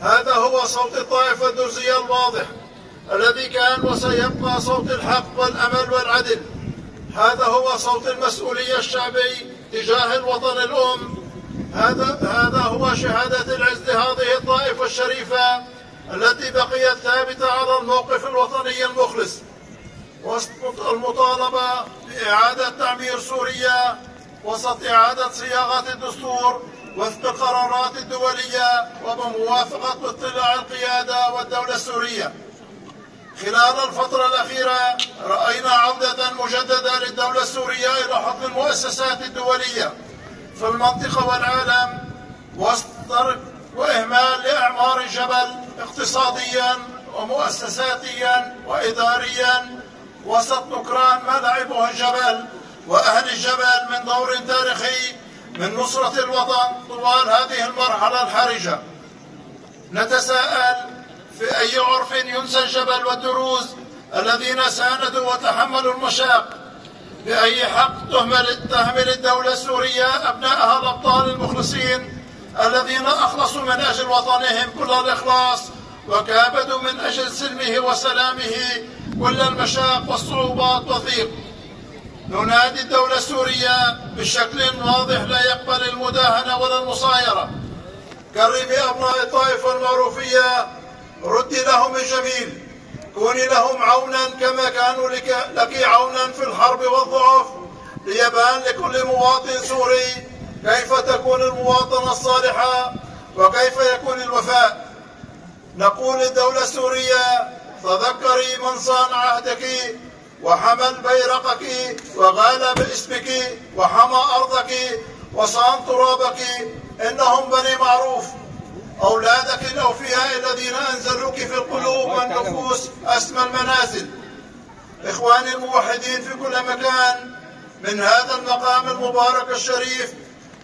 هذا هو صوت الطائفة الدرزية الواضح الذي كان وسيبقى صوت الحق والأمل والعدل. هذا هو صوت المسؤولية الشعبي تجاه الوطن الأم. هذا هذا هو شهادة العز لهذه الطائفة الشريفة التي بقيت ثابتة على الموقف الوطني المخلص. وسط المطالبة بإعادة تعمير سوريا وسط إعادة صياغة الدستور وفق القرارات الدولية وبموافقة واطلاع القيادة والدولة السورية. خلال الفترة الأخيرة رأينا عودة مجددة للدولة السورية إلى حضن المؤسسات الدولية في المنطقة والعالم وسط وإهمال لأعمار الجبل اقتصاديا ومؤسساتيا وإداريا وسط نكران ما لعبه الجبل وأهل الجبل من دور تاريخي من نصرة الوطن طوال هذه المرحلة الحرجة. نتساءل في أي عرف ينسى الجبل والدروز الذين ساندوا وتحملوا المشاق؟ بأي حق تهمل تهمل الدولة السورية أبنائها الأبطال المخلصين الذين أخلصوا من أجل وطنهم كل الإخلاص وكابدوا من أجل سلمه وسلامه كل المشاق والصعوبات والضيق؟ ننادي الدولة السورية بشكل واضح لا يقبل المداهنة ولا المصايرة. كرمي أبناء الطائفة المعروفية ردي لهم الجميل. كوني لهم عونا كما كانوا لك, لك عونا في الحرب والضعف. ليبان لكل مواطن سوري كيف تكون المواطنة الصالحة وكيف يكون الوفاء. نقول للدولة السورية تذكري من صان عهدك وحمل بيرقك وغال باسمك وحمى أرضك وصان ترابك. إنهم بني معروف. أولادك الأوفياء الذين أنزلوك في القلوب والنفوس أسمى المنازل. إخواني الموحدين في كل مكان من هذا المقام المبارك الشريف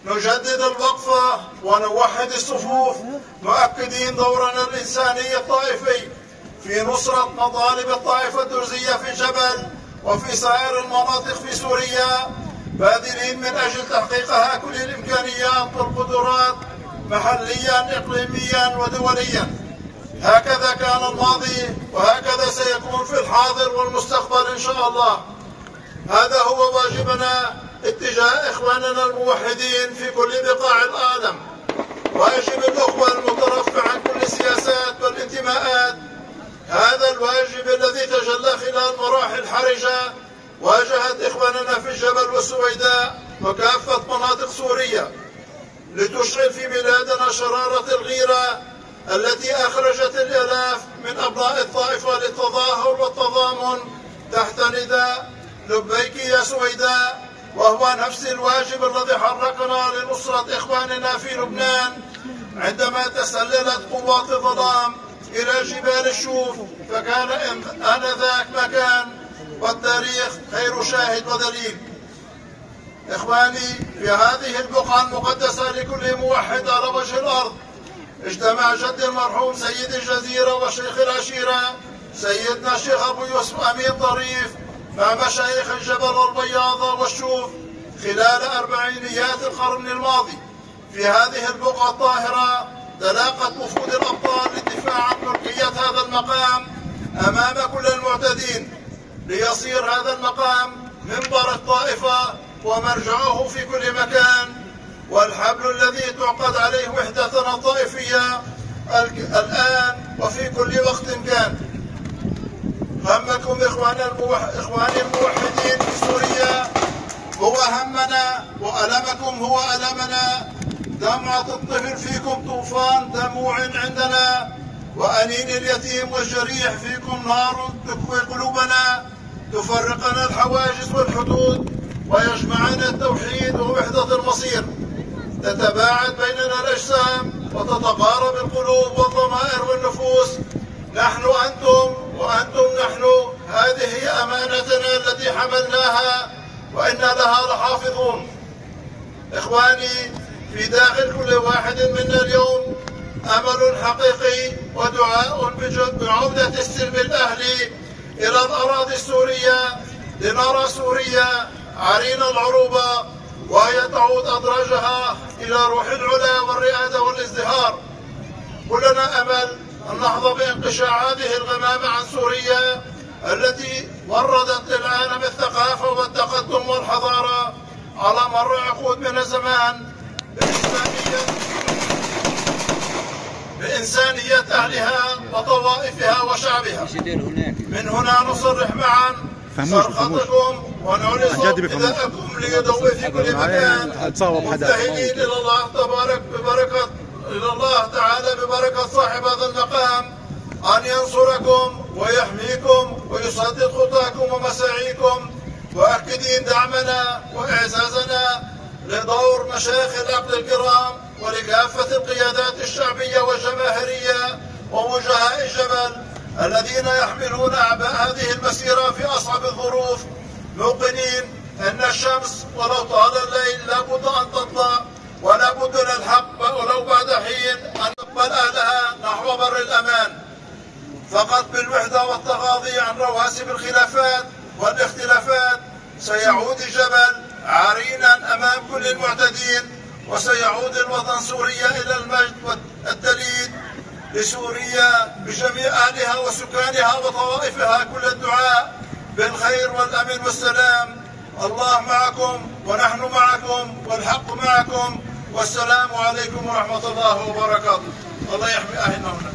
نجدد الوقفة ونوحد الصفوف مؤكدين دورنا الإنساني الطائفي. في نصرة مطالب الطائفة الدرزية في الجبل وفي سائر المناطق في سوريا باذلين من أجل تحقيقها كل الإمكانيات والقدرات محليا إقليميا ودوليا. هكذا كان الماضي وهكذا سيكون في الحاضر والمستقبل إن شاء الله. هذا هو واجبنا اتجاه إخواننا الموحدين في كل بقاع العالم. واجب الأخوة المترفع عن كل السياسات والانتماءات هذا الواجب الذي تجلى خلال مراحل حرجة واجهت إخواننا في الجبل والسويداء وكافة مناطق سوريا لتشعل في بلادنا شرارة الغيرة التي أخرجت الآلاف من أبناء الطائفة للتظاهر والتضامن تحت نداء لبيك يا سويداء وهو نفس الواجب الذي حركنا لنصرة إخواننا في لبنان عندما تسللت قوات الظلام إلى جبال الشوف فكان آنذاك مكان والتاريخ خير شاهد ودليل. إخواني في هذه البقعة المقدسة لكل موحد على وجه الأرض اجتمع جد المرحوم سيد الجزيرة وشيخ العشيرة سيدنا الشيخ أبو يوسف أمين طريف مع مشايخ الجبل والبياضة والشوف خلال أربعينيات القرن الماضي. في هذه البقعة الطاهرة تلاقت وفود الأبطال للدفاع عن ملكية هذا المقام أمام كل المعتدين ليصير هذا المقام منبر الطائفة ومرجعه في كل مكان والحبل الذي تعقد عليه وحدتنا الطائفية الآن وفي كل وقت كان همكم. إخواني الموحدين في سوريا هو همنا وألمكم هو ألمنا دمعة الطفل فيكم طوفان دموع عندنا وأنين اليتيم والجريح فيكم نار تكوي قلوبنا تفرقنا الحواجز والحدود ويجمعنا التوحيد ووحدة المصير. تتباعد بيننا الأجسام وتتقارب القلوب والضمائر والنفوس. نحن أنتم وأنتم نحن. هذه أمانتنا التي حملناها وإنا لها لحافظون. إخواني في داخل كل واحد منا اليوم أمل حقيقي ودعاء بعودة السلم الأهلي إلى الأراضي السورية لنرى سوريا عرينا العروبة وهي تعود أدراجها إلى روح العلا والرئاسة والازدهار. كلنا أمل نهض بانقشاع هذه الغمامة عن سوريا التي وردت للعالم الثقافة والتقدم والحضارة على مر عقود من الزمان. بإنسانية بإنسانية أهلها وطوائفها وشعبها. من هنا نصرح معا صرختكم ونعلي صوت نداءكم ليضوي في كل مكان. مبتهلين إلى الله تبارك ببركة إلى الله تعالى ببركة صاحب هذا المقام. أن ينصركم ويحميكم ويسدد خطاكم ومساعيكم. مؤكدين دعمنا وإعزازنا لدور مشايخ العقد الكرام ولكافة القيادات الشعبية والجماهيرية ووجهاء الجبل الذين يحملون أعباء هذه المسيرة في أصعب الظروف موقنين أن الشمس ولو طال الليل لابد أن تطلع ولا بد للحق ولو بعد حين أن تقبل أهلها نحو بر الأمان. فقط بالوحدة والتغاضي عن رواسب الخلافات والاختلافات سيعود الجبل عرينا أمام كل المعتدين وسيعود الوطن سوريا إلى المجد والدليل لسوريا بجميع أهلها وسكانها وطوائفها كل الدعاء بالخير والأمن والسلام. الله معكم ونحن معكم والحق معكم. والسلام عليكم ورحمة الله وبركاته. الله يحمي أهلنا هنا.